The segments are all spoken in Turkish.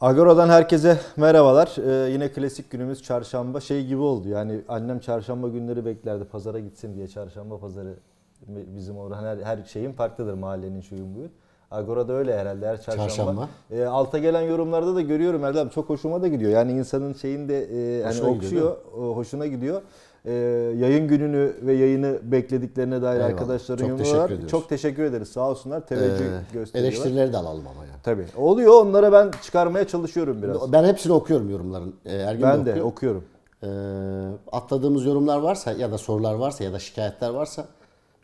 Agora'dan herkese merhabalar. Ee, yine klasik günümüz çarşamba şey gibi oldu. Yani annem çarşamba günleri beklerdi pazara gitsin diye. Çarşamba pazarı bizim orada her, her şeyin farklıdır mahallenin şuyun buyur. Agora'da öyle herhalde her çarşamba. Çarşamba. Ee, alta gelen yorumlarda da görüyorum Erdem çok hoşuma da gidiyor. Yani insanın şeyinde e, hani Hoşuna gidiyor, o hoşuna gidiyor. Ee, yayın gününü ve yayını beklediklerine dair Eyvallah. arkadaşların Çok teşekkür var. Çok teşekkür ederiz. Sağ olsunlar. Teveccüh Ee, gösteriyorlar. eleştirileri de alalım ama ya. Tabii. Oluyor. Onlara ben çıkarmaya çalışıyorum biraz. Ben hepsini okuyorum yorumların. Ee, Ergün Ben de okuyor. okuyorum. Ee, atladığımız yorumlar varsa ya da sorular varsa ya da şikayetler varsa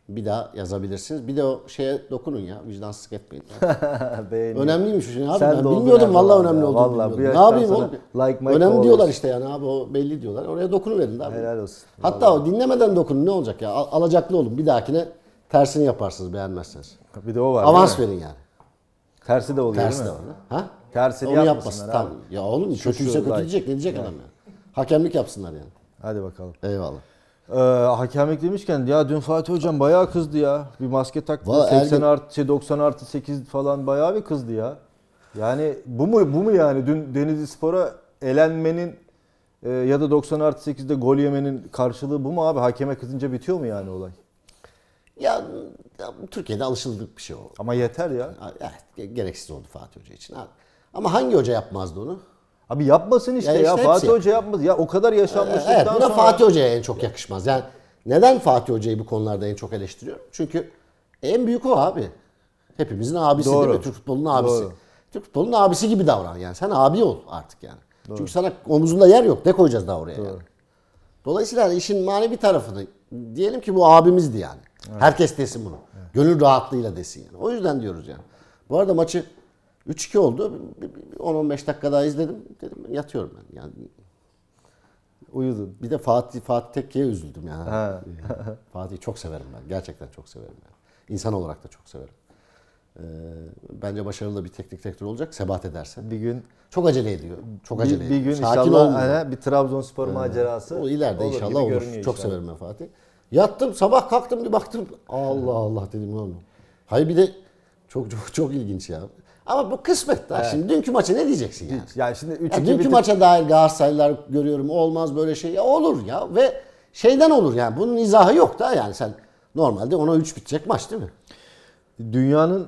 bir daha yazabilirsiniz. Bir de o şeye dokunun ya. Vicdansızlık etmeyin. Önemliymiş şey abi. Sen de ben bilmiyordum vallahi abi önemli olduğunu Vallahi bilmiyordum. Ne yapayım oğlum? like Mike önemli always. diyorlar işte yani abi o belli diyorlar. Oraya dokunuverin abi. Helal olsun. Hatta o dinlemeden dokunun ne olacak ya? Al- alacaklı olun. Bir dahakine tersini yaparsınız beğenmezseniz. Bir de o var. Avans verin yani. Tersi de oluyor Tersi de değil var. mi? Ha? Tersini Onu yapmasın. Tamam. Ya oğlum kötüyse kötü diyecek. Ne diyecek adam ya? Hakemlik yapsınlar yani. Hadi bakalım. Eyvallah. Ee, hakemlik demişken ya dün Fatih Hocam bayağı kızdı ya. Bir maske taktı. Valla 80 Ergin- artı şey 90 artı 8 falan bayağı bir kızdı ya. Yani bu mu bu mu yani dün Denizli Spor'a elenmenin e, ya da 90 artı 8'de gol yemenin karşılığı bu mu abi? Hakeme kızınca bitiyor mu yani olay? Ya, ya Türkiye'de alışıldık bir şey o. Ama yeter ya. Evet, ge- gereksiz oldu Fatih Hoca için. Abi. Ama hangi hoca yapmazdı onu? Abi yapmasın işte Ya ya. işte Fatih hepsi Hoca yapmaz. Ya o kadar yaşanmışlıktan Evet, buna sonra. Fatih Hoca'ya en çok yakışmaz. Yani neden Fatih Hoca'yı bu konularda en çok eleştiriyorum? Çünkü en büyük o abi. Hepimizin abisi Doğru. değil mi? Türk futbolunun abisi. Doğru. Türk futbolunun abisi gibi davran yani. Sen abi ol artık yani. Çünkü sana omuzunda yer yok. Ne koyacağız daha oraya yani. Dolayısıyla işin manevi tarafını diyelim ki bu abimizdi yani. Herkes desin bunu. Gönül rahatlığıyla desin yani. O yüzden diyoruz yani. Bu arada maçı 3-2 oldu. Bir- bir 10-15 dakika daha izledim. Dedim yatıyorum ben. Yani Uyudun. bir de Fatih Fatih Tekke'ye üzüldüm yani. Ha. Fatih'i çok severim ben. Gerçekten çok severim yani. İnsan olarak da çok severim. Ee, bence başarılı bir teknik direktör olacak sebat ederse. Bir gün Çok acele ediyor. Çok acele bir, ediyor. bir gün Sakin inşallah olmuyor. hani bir Trabzonspor macerası O ileride olur inşallah olur. Çok inşallah. severim ben Fatih. Yattım sabah kalktım bir baktım. Allah Allah dedim oğlum. Hayır bir de çok çok çok ilginç ya. Ama bu kısmet daha. Şimdi dünkü maça ne diyeceksin yani? Yani şimdi 3 Ya dünkü maça dair Galatasaraylılar görüyorum olmaz böyle şey. Ya olur ya ve şeyden olur yani bunun izahı yok da yani sen normalde ona 3 bitecek maç değil mi? dünyanın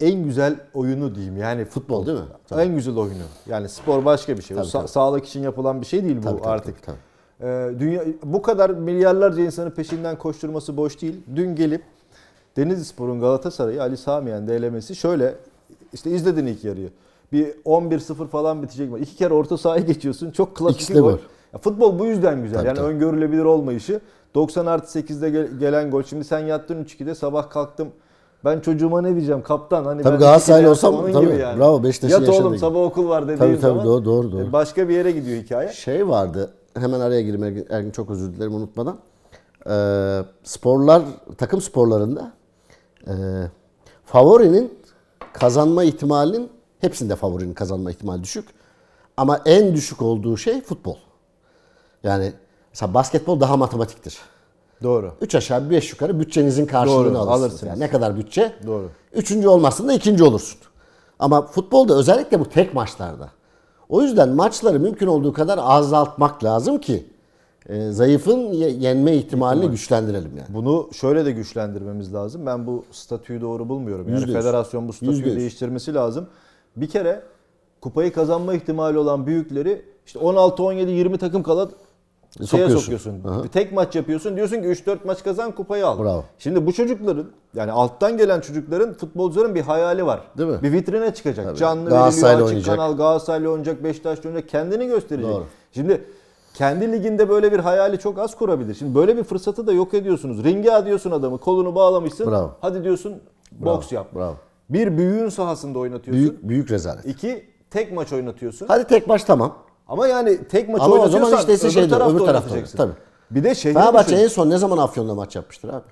en güzel oyunu diyeyim. Yani futbol değil mi? En güzel oyunu. Yani spor başka bir şey. O Tabii, sa- tabii. sağlık için yapılan bir şey değil bu Tabii, tabii, artık. tabii, Ee, dünya bu kadar milyarlarca insanın peşinden koşturması boş değil. Dün gelip Denizlispor'un Galatasaray'ı Ali Samiyen delemesi şöyle işte izledin ilk yarıyı. Bir 11-0 falan bitecek mi? İki kere orta sahaya geçiyorsun. Çok klasik İkisi bir gol. Ya futbol bu yüzden güzel. Tabii, yani tabii. öngörülebilir olmayışı. 90 artı 8'de gel- gelen gol. Şimdi sen yattın 3-2'de sabah kalktım. Ben çocuğuma ne diyeceğim kaptan hani Tabii Galatasaraylı 2-2'de olsam onun tabii, gibi yani. bravo, Beşiktaş'ın Yat oğlum yaşadığı gibi. sabah okul var dediğin Tabii, tabii, zaman doğru, doğru, doğru. başka bir yere gidiyor hikaye. Şey vardı hemen araya gireyim Ergin çok özür dilerim unutmadan. Ee, sporlar takım sporlarında e, favorinin kazanma ihtimalinin hepsinde favorinin kazanma ihtimali düşük. Ama en düşük olduğu şey futbol. Yani mesela basketbol daha matematiktir. Doğru. 3 aşağı 5 yukarı bütçenizin karşılığını Doğru, alırsınız. alırsınız. Yani ne kadar bütçe? Doğru. Üçüncü olmazsın da ikinci olursun. Ama futbolda özellikle bu tek maçlarda. O yüzden maçları mümkün olduğu kadar azaltmak lazım ki e, zayıfın ye- yenme ihtimalini güçlendirelim yani. Bunu şöyle de güçlendirmemiz lazım. Ben bu statüyü doğru bulmuyorum. Yani Yüzde yüz. federasyon bu statüyü Yüzde yüz. değiştirmesi lazım. Bir kere kupayı kazanma ihtimali olan büyükleri işte 16 17 20 takım kala şeye Sokuyorsun. sokuyorsun. Aha. Bir tek maç yapıyorsun. Diyorsun ki 3 4 maç kazan kupayı al. Bravo. Şimdi bu çocukların yani alttan gelen çocukların futbolcuların bir hayali var. Değil mi? Bir vitrine çıkacak. Canlı Galatasaray'la veriliyor açık oynayacak. kanal Galatasaray'la oynayacak, Beşiktaş'la oynayacak. Kendini gösterecek. Doğru. Şimdi kendi liginde böyle bir hayali çok az kurabilir. Şimdi böyle bir fırsatı da yok ediyorsunuz. Ringe atıyorsun adamı, kolunu bağlamışsın. Bravo. Hadi diyorsun boks yap. Bravo. Bir büyüğün sahasında oynatıyorsun. Büyük büyük rezalet. İki tek maç oynatıyorsun. Hadi tek maç tamam. Ama yani tek maç Ama o zaman işte öbür şeyde, tarafta öbür tarafta oynatacaksın. tabii. Bir de şeyi Fenerbahçe en son ne zaman Afyon'da maç yapmıştır abi?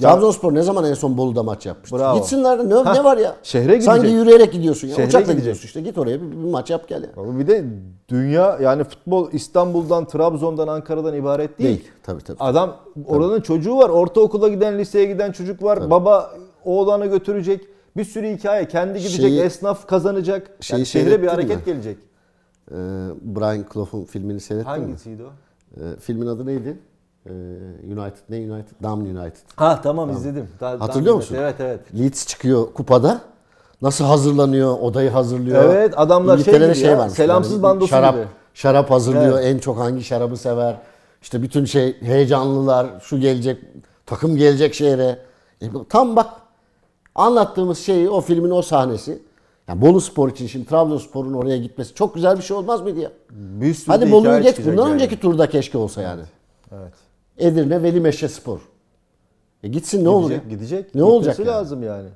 Ya- Trabzonspor ne zaman en son Bolu'da maç yapmıştır? Bravo. Gitsinler ne, ne var ya? şehre Sanki gidecek. yürüyerek gidiyorsun ya. Şehre Uçakla gidecek. gidiyorsun işte. Git oraya bir, bir maç yap gel ya. Ama bir de dünya yani futbol İstanbul'dan, Trabzon'dan, Ankara'dan ibaret değil. Değil. Tabii tabii. Adam oranın çocuğu var. Ortaokula giden, liseye giden çocuk var. Baba oğlanı götürecek. Bir sürü hikaye. Kendi gidecek, Şeyi- esnaf kazanacak. Şeyi Yani şehre bir hareket mi? gelecek. Ee, Brian Clough'un filmini seyrettin mi? Hangisiydi o? Ee, filmin adı neydi? Ee, United ne United? Dam United. Ha tamam izledim. Daha- Hatırlıyor daha- musun? Evet evet. Leeds çıkıyor kupada. Nasıl hazırlanıyor, odayı hazırlıyor. Evet, adamlar şey gibi ya, varmış, selamsız bir bandosu şarap, gibi. Şarap hazırlıyor, en çok hangi şarabı sever. İşte bütün şey heyecanlılar, şu gelecek, takım gelecek şehre. E, tam bak anlattığımız şeyi, o filmin o sahnesi. Yani Bolu Spor için şimdi Trabzonspor'un oraya gitmesi çok güzel bir şey olmaz mıydı ya? Bir sürü Hadi Bolu'yu geç, bundan yani. önceki turda keşke olsa yani. Evet. Edirne Veli Meşe Spor. E gitsin ne olur ya? Gidecek, gidecek. Ne olacak yani? lazım yani.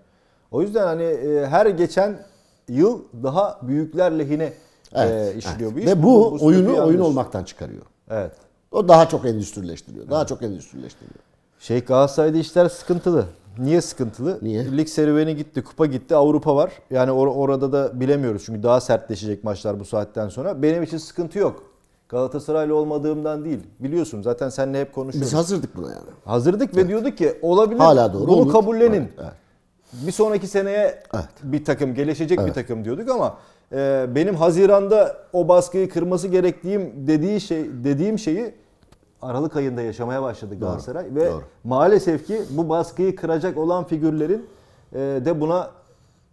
O yüzden hani e, her geçen yıl daha büyükler lehine e, işliyor evet. bu iş. Ve bu, statü oyunu oyun yanlış. olmaktan çıkarıyor. Evet. O daha çok endüstrileştiriyor. Daha çok endüstrileştiriyor. Şey Galatasaray'da işler sıkıntılı. Niye sıkıntılı? Niye? Lig serüveni gitti, kupa gitti, Avrupa var. Yani or- orada da bilemiyoruz çünkü daha sertleşecek maçlar bu saatten sonra. Benim için sıkıntı yok. Galatasaraylı olmadığımdan değil. Biliyorsun zaten seninle hep konuşuyoruz. Biz hazırdık buna yani. Hazırdık ve diyorduk ki olabilir. Hala doğru Bunu olur. kabullenin. Evet, evet. Bir sonraki seneye Evet. bir takım gelişecek bir takım diyorduk ama e, benim Haziran'da o baskıyı kırması gerektiğim dediği şey dediğim şeyi Aralık ayında yaşamaya başladı Galatasaray ve doğru. maalesef ki bu baskıyı kıracak olan figürlerin e, de buna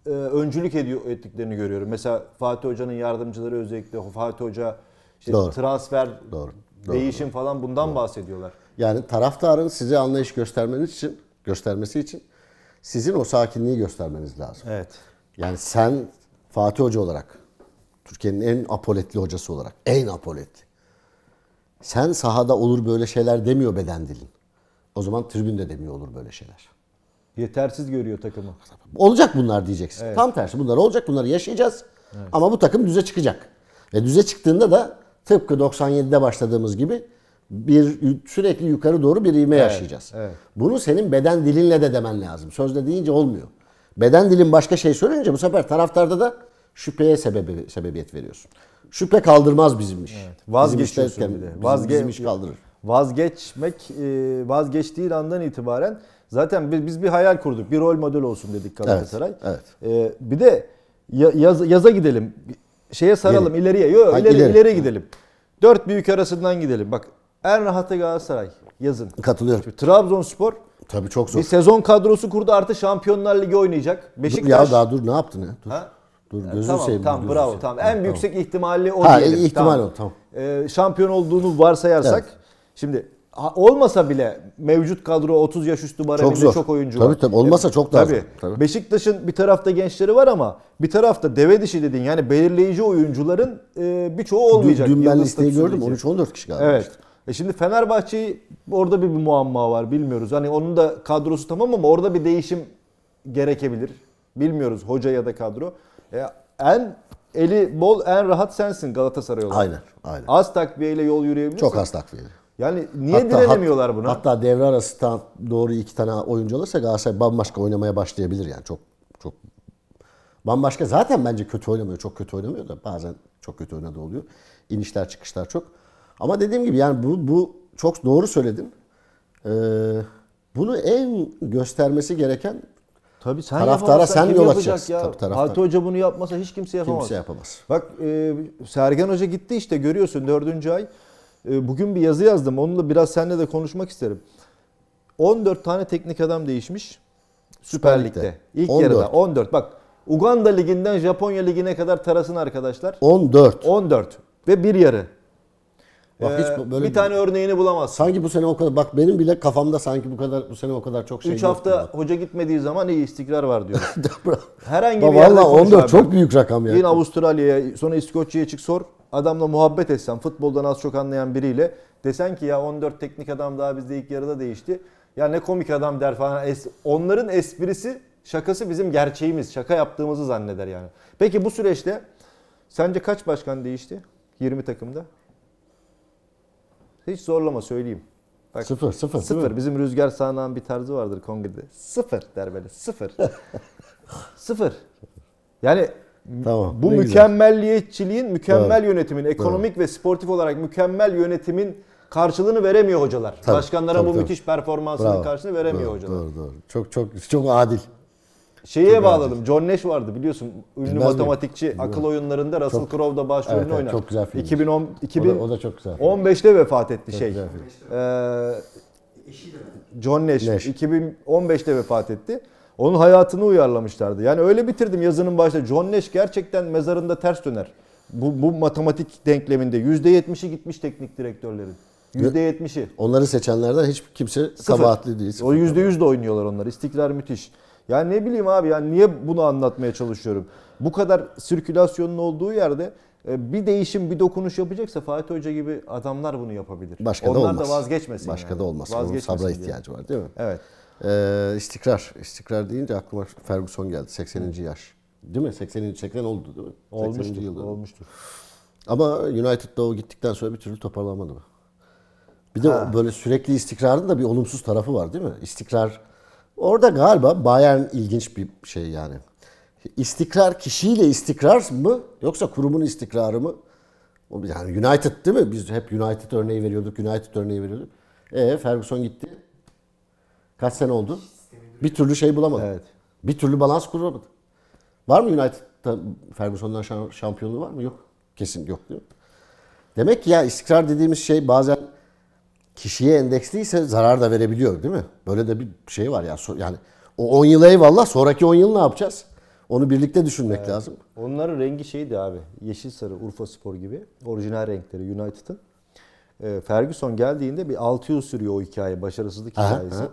e, öncülük ediyor ettiklerini görüyorum. Mesela Fatih Hoca'nın yardımcıları özellikle Fatih Hoca işte Doğru. transfer Doğru. Doğru, değişim falan bundan bahsediyorlar. Yani taraftarın size anlayış göstermeniz için, göstermesi için sizin o sakinliği göstermeniz lazım. Evet. Yani sen Fatih Hoca olarak, Türkiye'nin en apoletli hocası olarak, en apoletli. Sen sahada olur böyle şeyler demiyor beden dilin. O zaman tribünde demiyor olur böyle şeyler. Yetersiz görüyor takımı. Olacak bunlar diyeceksin. Tam tersi bunlar olacak bunları yaşayacağız. Ama bu takım düze çıkacak. Ve düze çıktığında da tıpkı 97'de başladığımız gibi bir sürekli yukarı doğru bir ivme yaşayacağız. evet. Bunu senin beden dilinle de demen lazım. Sözle deyince olmuyor. Beden dilin başka şey söyleyince bu sefer taraftarda da şüpheye sebebi, sebebiyet veriyorsun. Şüphe kaldırmaz bizim iş. Vazgeçiyorsun bizim bir de. Bizim, Vazge- bizim iş kaldırır. Vazgeçmek, e, vazgeçtiğin andan itibaren zaten biz, bir hayal kurduk. Bir rol model olsun dedik Galatasaray. Evet, E, bir de ya- yaz- yaza gidelim. Şeye saralım İleri. ileriye. Yok ileri, ileri. ileri gidelim. Dört büyük arasından gidelim. Bak en rahatı Galatasaray yazın. Katılıyorum. Şimdi Trabzonspor Tabii çok zor. bir sezon kadrosu kurdu artı Şampiyonlar Ligi oynayacak. Dur Beşiktaş ya daha dur ne yaptın ya? Dur. Ha? Dur Ya gözünü tamam, seveyim. Tamam gözünü bravo seveyim. tamam. En yüksek ihtimalle o Ha, diyelim. ihtimal o, tamam. Ee, şampiyon olduğunu varsayarsak Evet. şimdi olmasa bile mevcut kadro 30 yaş üstü bareminde Çok çok, zor. oyuncu Tabii, var. tabii. Olmasa çok daha tabii. Tabii. Beşiktaş'ın bir tarafta gençleri var ama bir tarafta deve dişi dediğin yani belirleyici oyuncuların e, birçoğu Dün, olmayacak. dün ben yıldız listeyi gördüm. statüsündeki. 13-14 kişi galiba. Evet. E şimdi Fenerbahçe'yi orada bir, bir muamma var bilmiyoruz. Hani onun da kadrosu tamam ama orada bir değişim gerekebilir. Bilmiyoruz hoca ya da kadro. E, en eli bol en rahat sensin Galatasaray olarak. Aynen. Aynen. Az takviyeyle yol yürüyebilirsin. Çok az takviye. Yani niye direnemiyorlar buna? Hatta devre arası tam doğru iki tane oyuncu alırsa Galatasaray bambaşka oynamaya başlayabilir yani. Çok çok bambaşka. Zaten bence kötü oynamıyor. Çok kötü oynamıyor da bazen çok kötü oynadığı oluyor. İnişler çıkışlar çok. Ama dediğim gibi yani bu, bu çok doğru söyledin. Ee, bunu en göstermesi gereken Tabii sen Taraftara sen yol açacaksın. Ya? Tabii taraftar. Fatih Hoca bunu yapmasa hiç kimse yapamaz. kimse yapamaz. Bak e, Sergen Hoca gitti işte görüyorsun dördüncü ay. E, bugün bir yazı yazdım. Onunla biraz seninle de konuşmak isterim. 14 tane teknik adam değişmiş. Süper Lig'de. İlk 14. yarıda 14. Bak Uganda Ligi'nden Japonya Ligi'ne kadar tarasın arkadaşlar. 14. 14 ve bir yarı. Bak Ee, hiç böyle bir tane örneğini bulamazsın. sanki bu sene o kadar bak benim bile kafamda sanki bu kadar bu sene o kadar çok şey 3 yok hafta gibi. hoca gitmediği zaman iyi istikrar var diyor. Herhangi Bak bir yerde konuş 14 abi. çok büyük rakam ya. Yine Avustralya'ya sonra İskoçya'ya çık sor. Adamla muhabbet etsen futboldan az çok anlayan biriyle desen ki ya 14 teknik adam daha bizde ilk yarıda değişti. Ya ne komik adam der falan. Es- Onların esprisi şakası bizim gerçeğimiz. Şaka yaptığımızı zanneder yani. Peki bu süreçte sence kaç başkan değişti? 20 takımda. Hiç zorlama söyleyeyim. Bak, Sıfır, sıfır, Sıfır. Bizim Rüzgar Sağnağ'ın bir tarzı vardır kongrede. Sıfır der böyle. Sıfır. Sıfır. Yani Tamam, bu mükemmelliyetçiliğin, mükemmel Doğru. yönetimin, ekonomik ve sportif olarak mükemmel yönetimin karşılığını veremiyor hocalar. Tabii, Başkanlara tabii, bu tabii. müthiş performansının Bravo. karşılığını veremiyor doğru, hocalar. Doğru doğru. Çok çok çok adil. Şeye bağladım. John Nash vardı biliyorsun. Ünlü Bilmez matematikçi akıl oyunlarında Russell Çok- Crowe'da başrolünü Evet, evet, oynar. çok güzel film. 2010 O da, o da çok güzel. 2015'te vefat etti Çok şey. güzel film. Ee, John Nash, Nash. 2015'te vefat etti. Onun hayatını uyarlamışlardı. Yani öyle bitirdim yazının başında. John Nash gerçekten mezarında ters döner. Bu, bu matematik denkleminde %70'i gitmiş teknik direktörlerin. %70'i. Onları seçenlerden hiç kimse Sıfır. kabahatli değil. O %100 de oynuyorlar onlar. İstikrar müthiş. Yani ne bileyim abi yani niye bunu anlatmaya çalışıyorum? Bu kadar sirkülasyonun olduğu yerde e, bir değişim, bir dokunuş yapacaksa Fatih Hoca gibi adamlar bunu yapabilir. Başka da onlar olmaz. da vazgeçmesin. Başka yani. da olmaz. Onun Vazgeçmesin sabra diye. ihtiyacı var değil mi? Evet. Ee, istikrar. İstikrar deyince aklıma Ferguson geldi. 80. yaş. Değil mi? 80. 80 oldu değil mi? 80. Olmuştur. yılda. Olmuştur. Ama United'da o gittikten sonra bir türlü toparlanamadı mı? Bir de Ha. böyle sürekli istikrarın da bir olumsuz tarafı var değil mi? İstikrar orada galiba Bayern ilginç bir şey yani. İstikrar kişiyle istikrar mı yoksa kurumun istikrarı mı? Yani United değil mi? Biz hep United örneği veriyorduk, United örneği veriyorduk. E Ferguson gitti. Kaç sene oldu? Bir türlü şey bulamadı. Evet. Bir türlü balans kuramadı. Var mı United'da Ferguson'dan şam- şampiyonluğu var mı? Yok. Kesin yok mi? Demek ki ya istikrar dediğimiz şey bazen kişiye endeksliyse zarar da verebiliyor değil mi? Böyle de bir şey var ya. Yani o 10 yıl eyvallah sonraki 10 yıl ne yapacağız? Onu birlikte düşünmek lazım. Onların rengi şeydi abi. Yeşil sarı Urfa Spor gibi. Orijinal renkleri United'ın. Ee, Ferguson geldiğinde bir 6 yıl sürüyor o hikaye. Başarısızlık Aha, hikayesi. aha.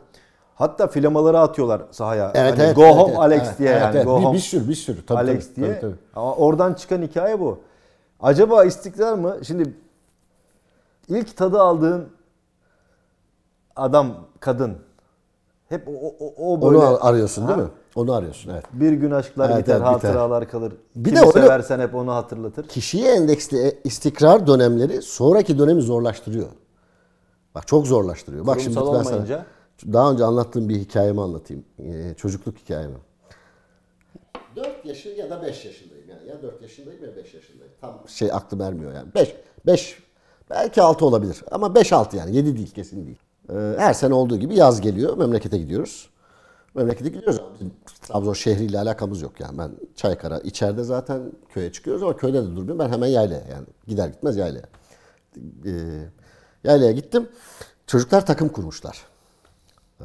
Hatta flamaları atıyorlar sahaya. Evet, hani evet, go evet, home evet. Alex Evet, diye evet, yani. evet. Go Bir- home bir sürü, bir sürü. Tabii, Alex tabii, diye. tabii, tabii. Ama oradan çıkan hikaye bu. Acaba istikrar mı? Şimdi ilk tadı aldığın adam, kadın hep o, o, o böyle Onu ar- arıyorsun değil Ha? mi? Onu arıyorsun evet. Bir gün aşklar Evet, biter, evet, biter. hatıralar kalır. Bir Kimi de öyle- seversen hep onu hatırlatır. Kişiye endeksli istikrar dönemleri sonraki dönemi zorlaştırıyor. Bak çok zorlaştırıyor. Bak şimdi Kurumsal ben sana olmayınca? Daha önce anlattığım bir hikayemi anlatayım. Ee, çocukluk hikayemi. 4 yaşı ya da 5 yaşındayım yani. Ya 4 yaşındayım ya 5 yaşındayım. Tam şey aklım ermiyor yani. 5 5 belki 6 olabilir ama 5 6 yani 7 değil kesin değil. Ee, her sene olduğu gibi yaz geliyor. Memlekete gidiyoruz. Memlekete gidiyoruz ama bizim Trabzon şehriyle alakamız yok yani. Ben Çaykara içeride zaten köye çıkıyoruz ama köyde de durmuyorum. Ben hemen yaylaya yani gider gitmez yaylaya. Ee, yaylaya gittim. Çocuklar takım kurmuşlar. Ee,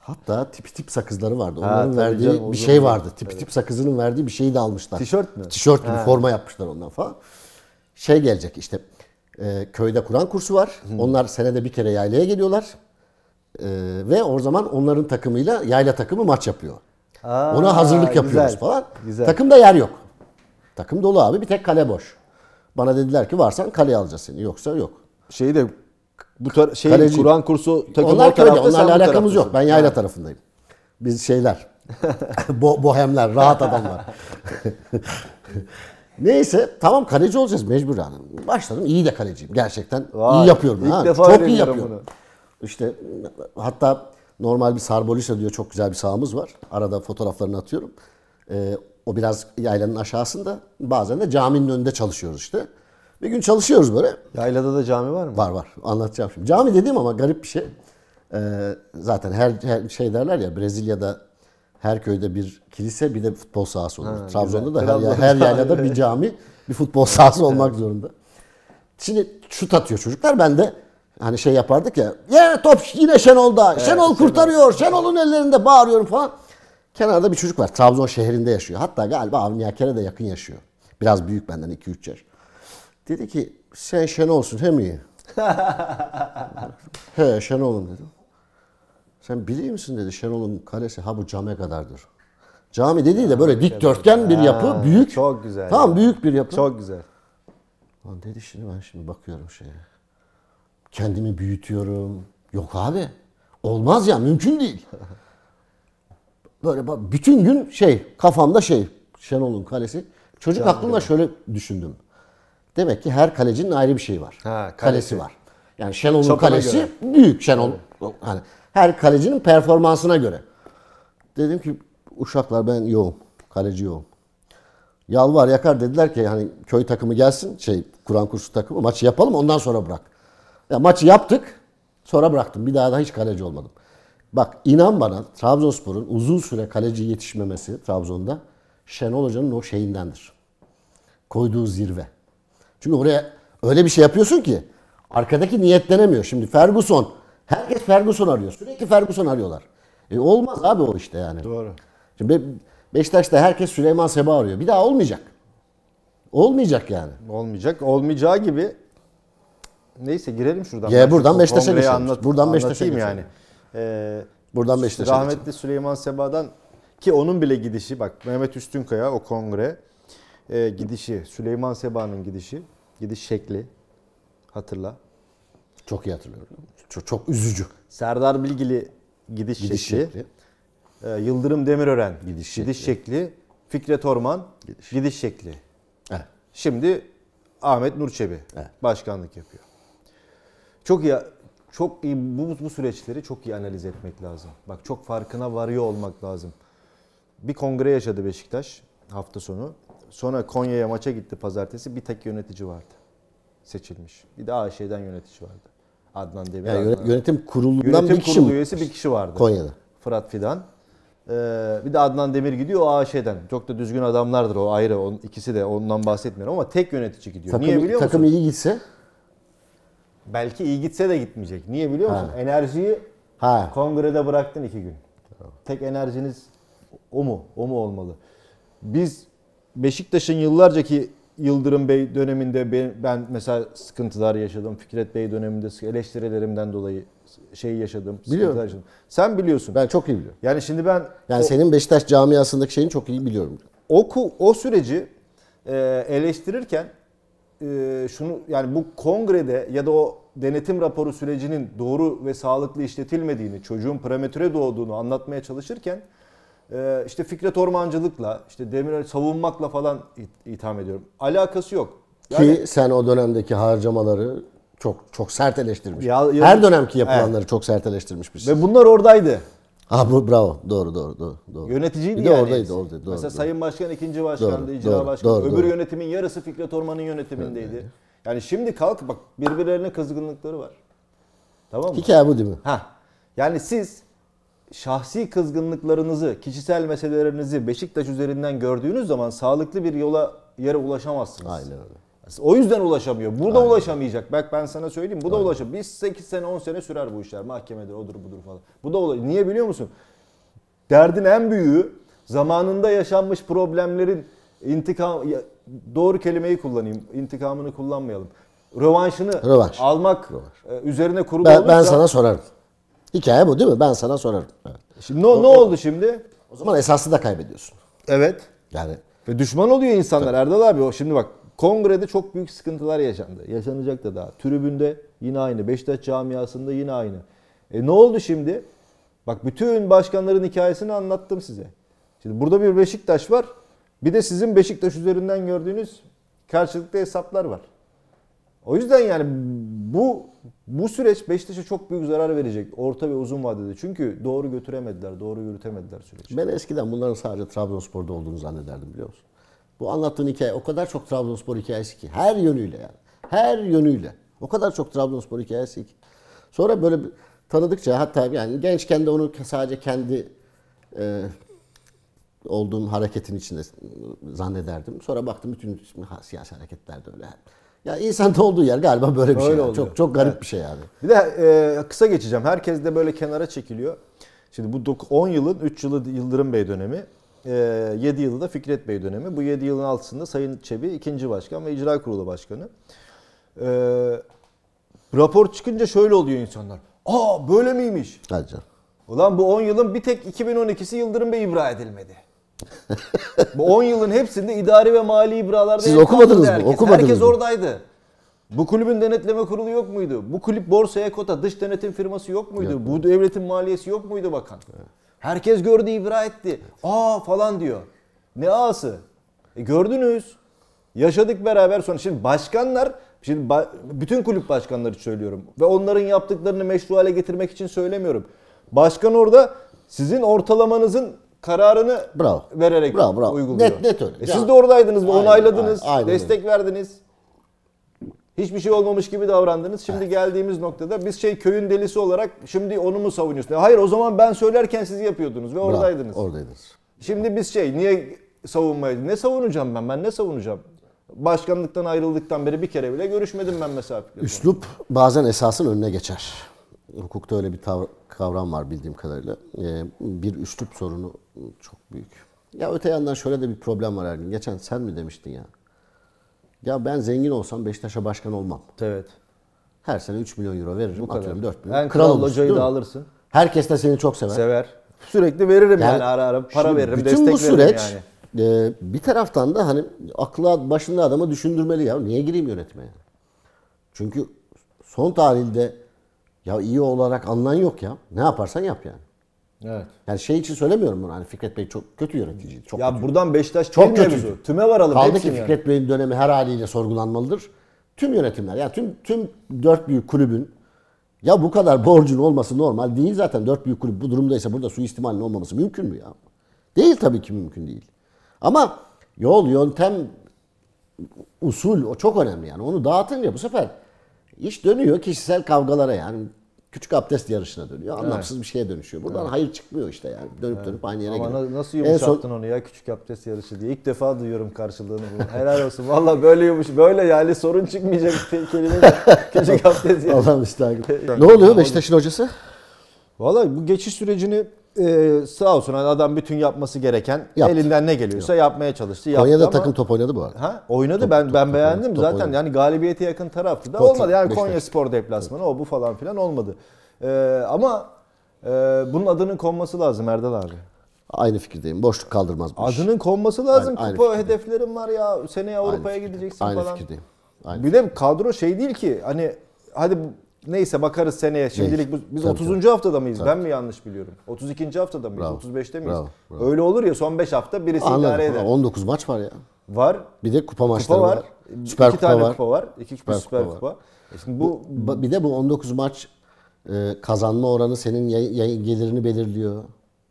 hatta tip tip sakızları vardı. Onların tabii verdiği canım, bir şey uzun. vardı. Tip tip sakızının verdiği bir şeyi de almışlar. Tişört mü? Tişört gibi forma yapmışlar ondan falan. Şey gelecek işte e, köyde Kur'an kursu var. Onlar senede bir kere yaylaya geliyorlar. E, ve o zaman onların takımıyla yayla takımı maç yapıyor. Aa, Ona hazırlık güzel, yapıyoruz falan. güzel. Takımda yer yok. Takım dolu abi bir tek kale boş. Bana dediler ki varsan kaleye alacağız seni yoksa yok. Şeyi de bu tar- şey Kaleci. Kur'an kursu takımı Onlar o tarafta, sen onlarla alakamız yok. Ben yayla tarafındayım. Biz şeyler bo bohemler rahat adamlar. Neyse tamam kaleci olacağız mecbur yani. Başladım iyi de kaleciyim gerçekten. Vay, iyi yapıyorum. ilk ha. defa Çok iyi yapıyorum. İşte hatta normal bir Sarbolisa diyor çok güzel bir sahamız var. Arada fotoğraflarını atıyorum. Ee, o biraz yaylanın aşağısında. Bazen de caminin önünde çalışıyoruz işte. Bir gün çalışıyoruz böyle. Yaylada da cami var mı? Var var. Anlatacağım şimdi. Cami dediğim ama garip bir şey. Ee, zaten her, her şey derler ya Brezilya'da her köyde bir kilise bir de futbol sahası olur. Ha, Trabzon'da güzel. da her, Trabzon'da her yaylada bir cami bir futbol sahası olmak zorunda. Şimdi şut atıyor çocuklar. Ben de hani şey yapardık ya. Ya top yine Şenol'da. Şenol kurtarıyor. Şenol'un ellerinde bağırıyorum falan. Kenarda bir çocuk var. Trabzon şehrinde yaşıyor. Hatta galiba Avni Aker'e de yakın yaşıyor. Biraz büyük benden 2-3 yaş. Dedi ki sen Şenol'sun he mi? He Şenol'um dedim. Sen biliyor musun dedi Şenol'un kalesi ha bu came kadardır. Cami dediği de böyle dikdörtgen bir yapı, Ha, büyük. çok güzel Tamam büyük bir yapı. Çok güzel. Lan dedi şimdi ben şimdi bakıyorum şeye. Kendimi büyütüyorum. Yok abi. Olmaz ya mümkün değil. Böyle bak bütün gün şey kafamda şey Şenol'un kalesi. Çocuk aklımda şöyle düşündüm. Demek ki her kalecinin ayrı bir şeyi var. Ha, kalesi. kalesi. var. Yani Şenol'un Çapına kalesi göre. büyük Şenol. Hani her kalecinin performansına göre. Dedim ki uşaklar ben yoğum. Kaleci yoğum. Yalvar yakar dediler ki hani köy takımı gelsin şey Kur'an kursu takımı maçı yapalım ondan sonra bırak. Ya maçı yaptık sonra bıraktım. Bir daha da hiç kaleci olmadım. Bak inan bana Trabzonspor'un uzun süre kaleci yetişmemesi Trabzon'da Şenol Hoca'nın o şeyindendir. Koyduğu zirve. Çünkü oraya öyle bir şey yapıyorsun ki arkadaki niyetlenemiyor. Şimdi Ferguson, herkes Ferguson arıyor. Sürekli Ferguson arıyorlar. E olmaz abi o işte yani. Doğru. Şimdi Be- Beşiktaş'ta herkes Süleyman Seba arıyor. Bir daha olmayacak. Olmayacak yani. Olmayacak. Olmayacağı gibi neyse girelim şuradan. Ya buradan Beşiktaş'a geçelim. Anlat, Buradan Beşiktaş'a geçelim. yani. Ee, Buradan Beşiktaş'a Rahmetli Süleyman Seba'dan ki onun bile gidişi bak Mehmet Üstünkaya o kongre e, gidişi Süleyman Seba'nın gidişi gidiş şekli hatırla. Çok iyi hatırlıyorum. Çok, çok üzücü. Serdar Bilgili gidiş, Gidiş şekli. şekli. e, Yıldırım Demirören Gidiş gidiş, şekli. Fikret Orman gidiş, şekli. Evet. Şimdi Ahmet Nur Çebi Evet. başkanlık yapıyor. Çok iyi çok iyi bu, bu süreçleri çok iyi analiz etmek lazım. Bak çok farkına varıyor olmak lazım. Bir kongre yaşadı Beşiktaş hafta sonu. Sonra Konya'ya maça gitti pazartesi. Bir tek yönetici vardı. Seçilmiş. Bir de AŞ'den yönetici vardı. Adnan Demir. Yani Adnan- yönet- yönetim kurulundan Yönetim bir kişi kurulu mi? üyesi bir kişi vardı. Konya'da. Fırat Fidan. Ee, bir de Adnan Demir gidiyor o AŞ'den. Çok da düzgün adamlardır o ayrı. Onun, ikisi de ondan bahsetmiyorum ama tek yönetici gidiyor. Takım, Niye biliyor takım musun? iyi gitse Belki iyi gitse de gitmeyecek. Niye biliyor musun? Ha. Enerjiyi ha kongrede bıraktın iki gün. Tek enerjiniz o mu? O mu olmalı? Biz Beşiktaş'ın yıllarcaki Yıldırım Bey döneminde ben, mesela sıkıntılar yaşadım. Fikret Bey döneminde eleştirilerimden dolayı şey yaşadım. Biliyorum. yaşadım. Sen biliyorsun. ben çok iyi biliyorum. Yani şimdi ben Yani o- senin Beşiktaş camiasındaki şeyini çok iyi biliyorum. o o süreci e, eleştirirken e, şunu yani bu kongrede ya da o denetim raporu sürecinin doğru ve sağlıklı işletilmediğini, çocuğun prematüre doğduğunu anlatmaya çalışırken e, işte Fikret Ormancılıkla, işte Demirel savunmakla falan it- itham ediyorum. Alakası yok. Yani Ki sen o dönemdeki harcamaları çok çok sert eleştirmiş. Ya- ya- Her dönemki yapılanları çok sert eleştirmiş birisi. ve bunlar oradaydı. Ha bu bravo. Doğru doğru doğru. doğru. Yöneticiydi Bir de yani. oradaydı, hepsi. oradaydı, doğru, Mesela doğru. Sayın Başkan ikinci başkandı, Doğru, icra doğru, başkanı. doğru, Öbür doğru. yönetimin yarısı Fikret Orman'ın yönetimindeydi. Yani şimdi kalk bak birbirlerine kızgınlıkları var. Tamam mı? Hikaye bu değil mi? Ha. Yani siz şahsi kızgınlıklarınızı, kişisel meselelerinizi Beşiktaş üzerinden gördüğünüz zaman sağlıklı bir yola yere ulaşamazsınız. Aynen öyle. O yüzden ulaşamıyor. Burada ulaşamayacak. Bak ben sana söyleyeyim. Bu da ulaşamıyor. Biz 8 sene 10 sene sürer bu işler. Mahkemede odur budur falan. Bu da olay. Niye biliyor musun? Derdin en büyüğü zamanında yaşanmış problemlerin intikam ya- doğru kelimeyi kullanayım. İntikamını kullanmayalım. Rövanşını Rövanş. almak e, üzerine kurulu Ben, olursa ben sana sorarım. Hikaye bu değil mi? Ben sana sorarım. Evet. Şimdi ne, ne oldu şimdi? O zaman esaslı da kaybediyorsun. Evet. Yani Ve düşman oluyor insanlar Erdal abi. O şimdi bak kongrede çok büyük sıkıntılar yaşandı. Yaşanacak da daha. Tribünde yine aynı. Beşiktaş camiasında yine aynı. E ne oldu şimdi? Bak bütün başkanların hikayesini anlattım size. Şimdi burada bir Beşiktaş var. Bir de sizin Beşiktaş üzerinden gördüğünüz karşılıklı hesaplar var. O yüzden yani bu bu süreç Beşiktaş'a çok büyük zarar verecek orta ve uzun vadede. Çünkü doğru götüremediler, doğru yürütemediler süreci. ben eskiden bunların sadece Trabzonspor'da olduğunu zannederdim biliyor musun? Bu anlattığın hikaye o kadar çok Trabzonspor hikayesi ki. Her yönüyle yani. Her yönüyle. O kadar çok Trabzonspor hikayesi ki. Sonra böyle tanıdıkça hatta yani gençken de onu sadece kendi e, olduğum hareketin içinde zannederdim. Sonra baktım bütün siyasi hareketler de öyle. Ya insanda olduğu yer galiba böyle bir şey. Öyle yani. oluyor. Çok çok garip bir şey yani. Bir de e, kısa geçeceğim. Herkes de böyle kenara çekiliyor. Şimdi bu dok- 10 yılın 3 yılı Yıldırım Bey dönemi, e, 7 yılı da Fikret Bey dönemi. Bu 7 yılın altısında Sayın Çebi ikinci başkan ve icra kurulu başkanı. E, rapor çıkınca şöyle oluyor insanlar. Aa böyle miymiş? Canım. Ulan bu 10 yılın bir tek 2012'si Yıldırım Bey ibra edilmedi. Bu 10 yılın hepsinde idari ve mali ibralarda Siz okumadınız mı? Herkes. Okumadınız herkes mı? oradaydı. Bu kulübün denetleme kurulu yok muydu? Bu kulüp borsaya kota, dış denetim firması yok muydu? Bu devletin maliyesi yok muydu bakan? Herkes gördü, ibra etti. Aa falan diyor. Ne ağası? E gördünüz. Yaşadık beraber sonra. Şimdi başkanlar, şimdi ba- bütün kulüp başkanları söylüyorum. Ve onların yaptıklarını meşru hale getirmek için söylemiyorum. Başkan orada sizin ortalamanızın kararını Bravo. vererek Bravo, bravo. uyguluyor. Net- net öyle. E siz de oradaydınız, Aynen, onayladınız, aynen, aynen destek verdiniz. Hiçbir şey olmamış gibi davrandınız. Şimdi geldiğimiz noktada biz şey köyün delisi olarak şimdi onu mu savunuyorsun? Hayır o zaman ben söylerken siz yapıyordunuz ve Bravo, oradaydınız. Oradaydınız. Şimdi biz şey niye savunmayı ne savunacağım ben? Ben ne savunacağım? Başkanlıktan ayrıldıktan beri bir kere bile görüşmedim ben mesela. Fikret Üslup bazen esasın önüne geçer. Hukukta öyle bir kavram var bildiğim kadarıyla. Ee, bir üslup sorunu çok büyük. Ya öte yandan şöyle de bir problem var Ergin. Geçen sen mi demiştin ya? Ya ben zengin olsam Beşiktaş'a başkan olmam. Evet. Her sene 3 milyon euro veririm. Bu kadar. Atıyorum 4 milyon. En kral locayı değil da alırsın. Herkes de seni çok sever. Sever. Sürekli veririm yani, Yani ara ara para veririm, bütün destek bu süreç veririm yani. e, bir taraftan da hani aklı başında adamı düşündürmeli ya. Niye gireyim yönetmeye? Çünkü son tarihinde ya iyi olarak alınan yok ya. Ne yaparsan yap yani. Evet. Yani şey için söylemiyorum bunu. Hani Fikret Bey çok kötü yöneticiydi. Çok Ya kötü. buradan Beşiktaş Çok kötü. mevzu. Tüme varalım Kaldı ki hepsini yani. Fikret Bey'in dönemi her haliyle sorgulanmalıdır. Tüm yönetimler yani tüm tüm dört büyük kulübün ya bu kadar borcun olması normal değil zaten. Dört büyük kulüp bu durumdaysa burada suistimalin olmaması mümkün mü ya? Değil tabii ki mümkün değil. Ama yol, yöntem, usul o çok önemli yani. Onu dağıtınca bu sefer iş dönüyor kişisel kavgalara yani. Küçük abdest yarışına dönüyor. Anlamsız bir şeye dönüşüyor. Buradan hayır çıkmıyor işte yani. Dönüp dönüp aynı yere Ama geliyor. na- nasıl yumuşattın son- onu ya küçük abdest yarışı diye. İlk defa duyuyorum karşılığını bunu. Helal olsun. Valla böyle yumuş, böyle yani sorun çıkmayacak kelime de. Küçük abdest yarışı. Allah'ım müstahak. ne oluyor Beşiktaş'ın hocası? Valla bu geçiş sürecini e, sağ olsun hani adam bütün yapması gereken Yaptı. elinden ne geliyorsa yapmaya çalıştı. Yaptı Konya'da ama- takım top oynadı bu arada. Ha oynadı Top- ben top- ben top beğendim top zaten oynadı. yani galibiyete yakın taraftı da Top- olmadı yani. Konya Spor deplasmanı o bu falan filan olmadı. Ee, ama e, bunun adının konması lazım Erdal abi. Aynı fikirdeyim. Boşluk kaldırmaz bu iş. Adının konması lazım. Aynı- aynı Kupa hedeflerim var ya seneye Avrupa'ya gideceksin Aynı falan. fikirdeyim. Aynı Bir de kadro şey değil ki hani hadi neyse bakarız seneye. Şimdilik bu- biz Tabii, 30. haftada mıyız? Ben mi yanlış biliyorum? 32. haftada mıyız? Bravo. 35'te miyiz? Bravo, bravo. Öyle olur ya son 5 hafta birisi idare Anladım. eder. 19 maç var ya. Var. Bir de kupa maçları Kupa var. var. Süper iki kupa tane var. kupa var. İki Süper süper, kupa kupa. var. E Şimdi bu Ba- Bir de bu 19 maç e, kazanma oranı senin yay- yay- gelirini belirliyor.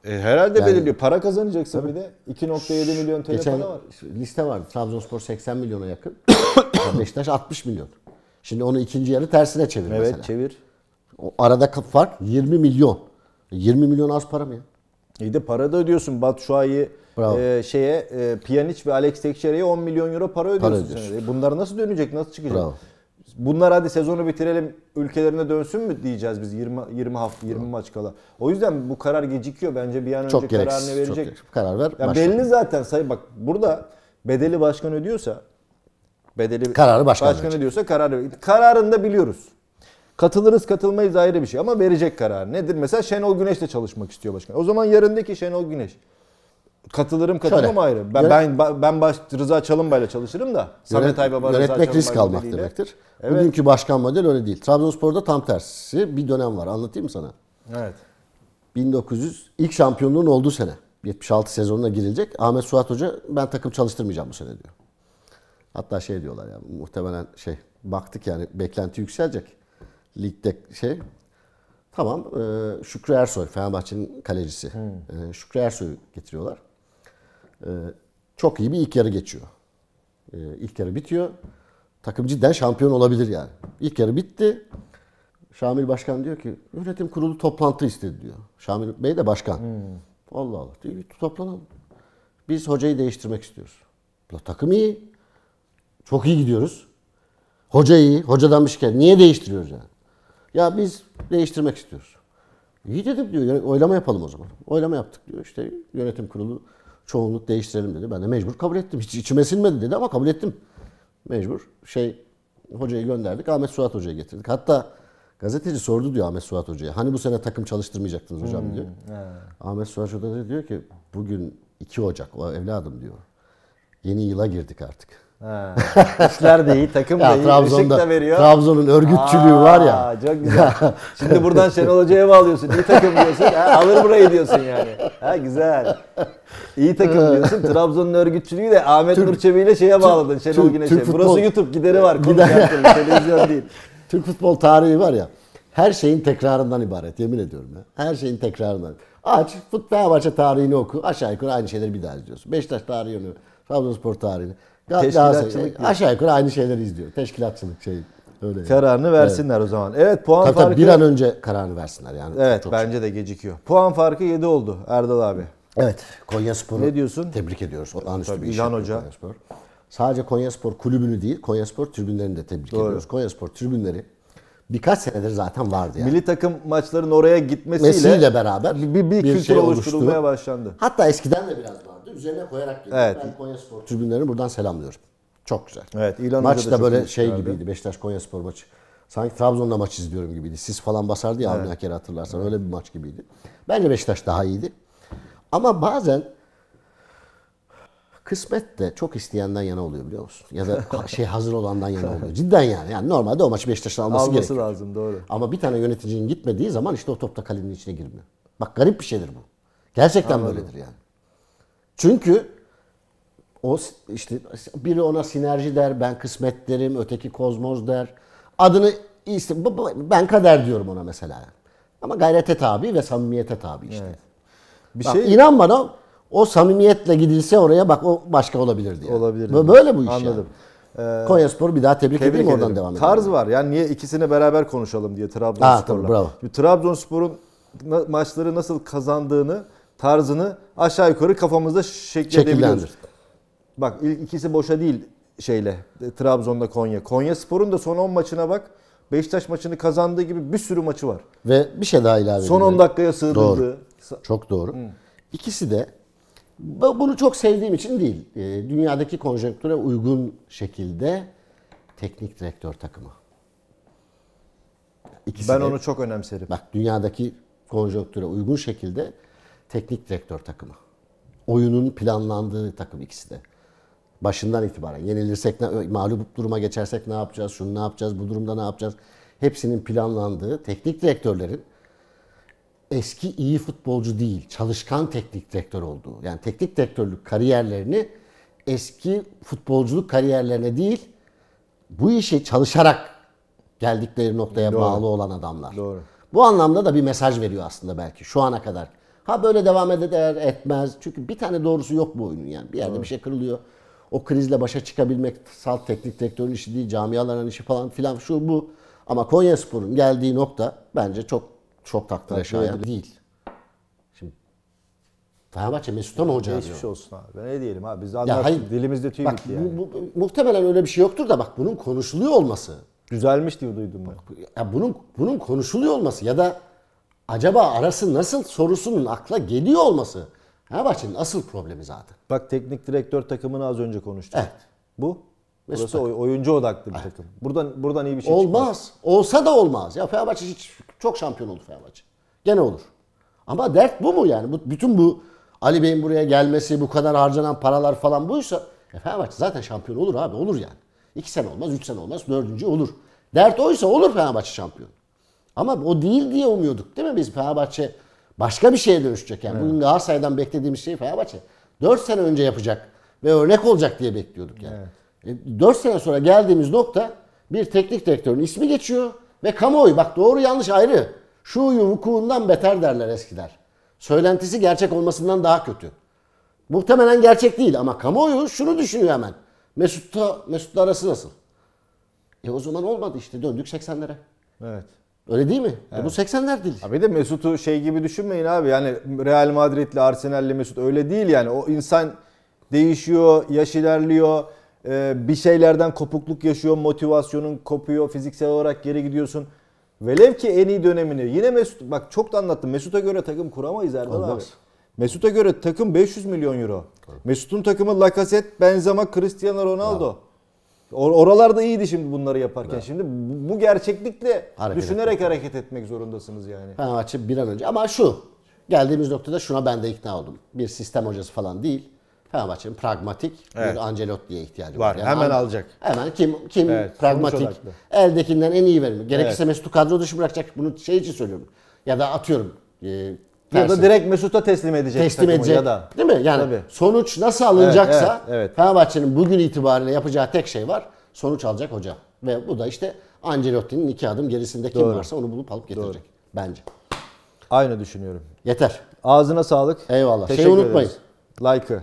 E, herhalde Yani- belirliyor. Para kazanacaksın bir de. 2.7 milyon TL Geçen para var. liste vardı. Trabzonspor 80 milyona yakın. Beşiktaş 60 milyon. Şimdi onu ikinci yarı tersine çevir Evet mesela. çevir. O arada fark 20 milyon. 20 milyon az para mı ya? İyi de para da ödüyorsun. Batshuayi e, şeye e, Pjanic ve Alex Teixeira'ya 10 milyon euro para ödüyorsun. ödüyorsun. senede. E, Bunlar nasıl dönecek? Nasıl çıkacak? Bravo. Bunlar hadi sezonu bitirelim ülkelerine dönsün mü diyeceğiz biz 20 20 hafta 20 maç kala. O yüzden bu karar gecikiyor. Bence bir an önce Çok gereksiz. kararını Çok verecek. gereksiz. Karar ver. Ya belli zaten say bak burada bedeli başkan ödüyorsa bedeli Kararı başkan başkan verecek. ödüyorsa kararı kararını da biliyoruz. Katılırız katılmayız ayrı bir şey ama verecek karar. Nedir? Mesela Şenol Güneş de çalışmak istiyor başkan. O zaman yarındaki Şenol Güneş. Katılırım katılmam ayrı. Ben ben ben baş, Rıza Çalınbay'la çalışırım da. Samet Aybaba Rıza yönetmek risk almak modeliyle. demektir. Evet. Bugünkü başkan model öyle değil. Trabzonspor'da tam tersi bir dönem var. Anlatayım mı sana? Evet. 1900 ilk şampiyonluğun olduğu sene. 76 sezonuna girilecek. Ahmet Suat Hoca ben takım çalıştırmayacağım bu sene diyor. Hatta şey diyorlar ya muhtemelen şey baktık yani beklenti yükselecek. Ligde şey tamam e, Şükrü Ersoy Fenerbahçe'nin kalecisi. E, Şükrü Ersoy'u getiriyorlar. E, çok iyi bir ilk yarı geçiyor. E, ilk yarı bitiyor. Takım cidden şampiyon olabilir yani. İlk yarı bitti. Şamil Başkan diyor ki yönetim kurulu toplantı istedi diyor. Şamil Bey de başkan. Allah Allah diyor "Bir toplanalım. Biz hocayı değiştirmek istiyoruz. La, takım iyi. Çok iyi gidiyoruz. Hoca iyi. Hocadan bir şikayet. Niye değiştiriyoruz yani? Ya biz değiştirmek istiyoruz. İyi dedim diyor. "yönet- Oylama yapalım o zaman. Oylama yaptık diyor. İşte yönetim kurulu çoğunluk değiştirelim dedi. Ben de mecbur kabul ettim. Hiç içime sinmedi dedi ama kabul ettim. Mecbur. Şey hocayı gönderdik. Ahmet Suat Hoca'yı getirdik. Hatta gazeteci sordu diyor Ahmet Suat Hoca'ya. Hani bu sene takım çalıştırmayacaktınız hocam diyor. Ahmet Suat Hoca da diyor ki bugün 2 Ocak o evladım diyor. Yeni yıla girdik artık. Ha. İşler de iyi, takım da Ya iyi, ışık Trabzon'da da veriyor. Trabzon'un örgütçülüğü Aa, var ya. Çok güzel. Şimdi buradan Şenol Hoca'ya bağlıyorsun. İyi takım diyorsun. Ha, alır burayı diyorsun yani. Ha güzel. İyi takım diyorsun. Trabzon'un örgütçülüğü de Ahmet Nur Çebi ile şeye bağladın Şenol Türk- Güneş'e. Türk Burası futbol- YouTube gideri var. Gider-. Televizyon değil. Türk futbol tarihi var ya. Her şeyin tekrarından ibaret yemin ediyorum ya. Her şeyin tekrarından. Aç Fenerbahçe tarihini oku. Aşağı yukarı aynı şeyleri bir daha izliyorsun. Beşiktaş tarihini, Trabzonspor tarihini. Teşkilatçılık diyor. aşağı yukarı aynı şeyleri izliyor. Teşkilatçılık şey öyle. yani. Kararını versinler o zaman. Evet puan Tabii farkı. tabii bir an önce kararını versinler yani. Evet Çok- bence de gecikiyor. Puan farkı 7 oldu Erdal abi. Evet. Konyaspor'u Ne diyorsun? Tebrik ediyoruz. Olağanüstü Tabii, bir İlhan Hoca. Konyaspor. Sadece Konyaspor kulübünü değil, Konyaspor tribünlerini de tebrik Doğru. ediyoruz. Konyaspor tribünleri birkaç senedir zaten vardı yani. Milli takım maçların oraya gitmesiyle Mesi'yle beraber bir, bir, bir kültür şey oluşturulmaya oluştu. başlandı. Hatta eskiden de biraz vardı. Üzerine koyarak geliyor. Evet. Ben Konyaspor tribünlerini buradan selamlıyorum. Çok güzel. Evet, Hoca Maç da da böyle şey çıkardı. gibiydi. Beşiktaş Konyaspor maçı. Sanki Trabzon'da maç izliyorum gibiydi. Sis falan basardı ya Avni Aker'i hatırlarsan. Öyle bir maç gibiydi. Bence Beşiktaş daha iyiydi. Ama bazen kısmet de çok isteyenden yana oluyor biliyor musun? Ya da şey hazır olandan yana oluyor. Cidden yani. Yani normalde o maçı Beşiktaş'ın alması, Alması gerekiyor. lazım doğru. Ama bir tane yöneticinin gitmediği zaman işte o top da kalenin içine girmiyor. Bak garip bir şeydir bu. Gerçekten böyledir yani. Çünkü o işte biri ona sinerji der, ben kısmet derim, öteki kozmoz der. Adını bu- ben kader diyorum ona mesela. Ama gayrete tabi ve samimiyete tabi işte. Bir Bak, şey inan bana o samimiyetle gidilse oraya bak o başka olabilirdi yani. olabilir. Bö- Böyle bu iş Anladım. yani. Konyaspor'u bir daha tebrik, Tebrik edeyim oradan devam edelim. Tarz var. Yani niye ikisini beraber konuşalım diye Trabzonspor'la. tabii, bravo. Trabzonspor'un maçları nasıl kazandığını, tarzını aşağı yukarı kafamızda şekilledebiliyoruz. Bak ilk ikisi boşa değil şeyle e, Trabzon'da Konya. Konya Spor'un da son 10 maçına bak. Beşiktaş maçını kazandığı gibi bir sürü maçı var. Ve bir şey daha ilave Son edeyim. 10 dakikaya sığdırdı. Doğru. Çok doğru. İkisi de bu- bunu çok sevdiğim için değil. e, Dünyadaki konjonktüre uygun şekilde teknik direktör takımı. İkisi Ben de- onu çok önemserim. Bak dünyadaki konjonktüre uygun şekilde teknik direktör takımı. Oyunun planlandığı takım ikisi de. Başından itibaren yenilirsek ne, mağlup duruma geçersek ne yapacağız, şunu ne yapacağız, bu durumda ne yapacağız. Hepsinin planlandığı teknik direktörlerin eski iyi futbolcu değil, çalışkan teknik direktör olduğu. Yani teknik direktörlük kariyerlerini eski futbolculuk kariyerlerine değil, bu işi çalışarak geldikleri noktaya bağlı olan adamlar. Doğru. Bu anlamda da bir mesaj veriyor aslında belki şu ana kadar. Ha böyle devam eder etmez. Çünkü bir tane doğrusu yok bu oyunun yani. Bir yerde bir şey kırılıyor. O krizle başa çıkabilmek salt teknik direktörün işi değil, camiaların işi falan filan şu bu. Ama Konyaspor'un geldiği nokta bence çok çok takdire şayan değil. Şimdi Fenerbahçe Mesut'a mı hoca arıyor? Geçmiş olsun abi. Ne diyelim abi. Biz anlattık. hayır. Dilimizde tüy Bak bitti yani. bu, bu- muhtemelen öyle bir şey yoktur da bak bunun konuşuluyor olması Düzelmiş diye duydum ben. ya bunun bunun konuşuluyor olması ya da acaba arası nasıl sorusunun akla geliyor olması Fenerbahçe'nin asıl problemi zaten. Bak teknik direktör takımını az önce konuştuk. Evet. Bu? Mesut Burası oy- oyuncu odaklı bir takım. Buradan buradan iyi bir şey çıkmaz. olmaz. Olsa da olmaz. Ya Fenerbahçe hiç çok şampiyon oldu Fenerbahçe. Gene olur. Ama dert bu mu yani? Bu, bütün bu Ali Bey'in buraya gelmesi, bu kadar harcanan paralar falan buysa e Fenerbahçe zaten şampiyon olur abi. Olur yani. İki sene olmaz, üç sene olmaz, dördüncü olur. Dert oysa olur Fenerbahçe şampiyon. Ama o değil diye umuyorduk değil mi biz Fenerbahçe başka bir şeye dönüşecek yani. Bugün Galatasaray'dan beklediğimiz şey Fenerbahçe 4 sene önce yapacak ve örnek olacak diye bekliyorduk yani. E, 4 sene sonra geldiğimiz nokta bir teknik direktörün ismi geçiyor ve kamuoyu bak doğru yanlış ayrı. Şu vukuundan beter derler eskiler. Söylentisi gerçek olmasından daha kötü. Muhtemelen gerçek değil ama kamuoyu şunu düşünüyor hemen. Mesut'ta Mesut'la arası nasıl? E o zaman olmadı işte döndük 80'lere. Evet. Öyle değil mi? E bu 80'ler değil. Abi de Mesut'u şey gibi düşünmeyin abi. Yani Real Madrid'le Arsenal'le Mesut öyle değil yani. O insan değişiyor, yaş ilerliyor. e, Bir şeylerden kopukluk yaşıyor, motivasyonun kopuyor, fiziksel olarak geri gidiyorsun. Velev ki en iyi dönemini yine Mesut bak çok da anlattım. Mesut'a göre takım kuramayız Erdal Olmaz. abi. Mesut'a göre takım 500 milyon euro. Mesut'un takımı Lacazette, Benzema, Cristiano Ronaldo. Or- Oralarda iyiydi şimdi bunları yaparken. Şimdi bu- gerçeklikle Hareket düşünerek hareket etmek zorundasınız yani. Fenerbahçe bir an önce ama şu geldiğimiz noktada şuna ben de ikna oldum. Bir sistem hocası falan değil. Fenerbahçe'nin pragmatik Evet. bir Ancelotti'ye ihtiyacı var. Var, hemen An- alacak. Hemen kim kim Evet, pragmatik eldekinden en iyi verir. Gerekirse Evet. Mesut'u kadro dışı bırakacak. Bunu şey için söylüyorum. Ya da atıyorum. E, Ya tersi. da direkt Mesut'a teslim edecek. teslim edecek. Ya da. Değil mi? Yani Tabii. sonuç nasıl alınacaksa Evet, evet, evet. Fenerbahçe'nin bugün itibariyle yapacağı tek şey var. Sonuç alacak hoca. Ve bu da işte Ancelotti'nin iki adım gerisinde kim Doğru. varsa onu bulup alıp getirecek. Bence. Aynı düşünüyorum. Yeter. Ağzına sağlık. Eyvallah. Teşekkür Şeyi unutmayın. Like'ı.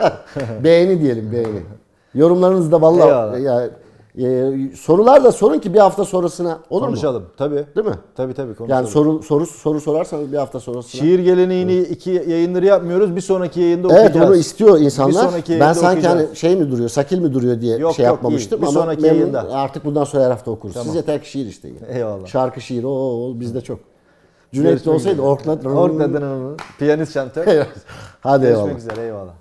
beğeni diyelim beğeni. Yorumlarınızı da vallahi Eyvallah. ya, e, sorular da sorun ki bir hafta sonrasına olur mu? Konuşalım. Tabii. Değil mi? Tabii tabii konuşalım. Yani soru soru soru sorarsanız bir hafta sonrasına. Şiir geleneğini iki yayınları yapmıyoruz. Bir sonraki yayında Evet okuyacağız. onu istiyor insanlar. Bir sonraki ben sanki hani okuyacağız. şey mi duruyor, sakil mi duruyor diye Yok, şey yok, yapmamıştım değil. Bir ama sonraki memnun- yayında. artık bundan sonra her hafta okuruz. Siz yeter ki şiir isteyin. Eyvallah. Şarkı şiir o, o bizde çok. Cüneyt Görüşmek olsaydı. Orkla Ork neden Piyanist şantör. Hadi Görüşmek eyvallah. üzere eyvallah.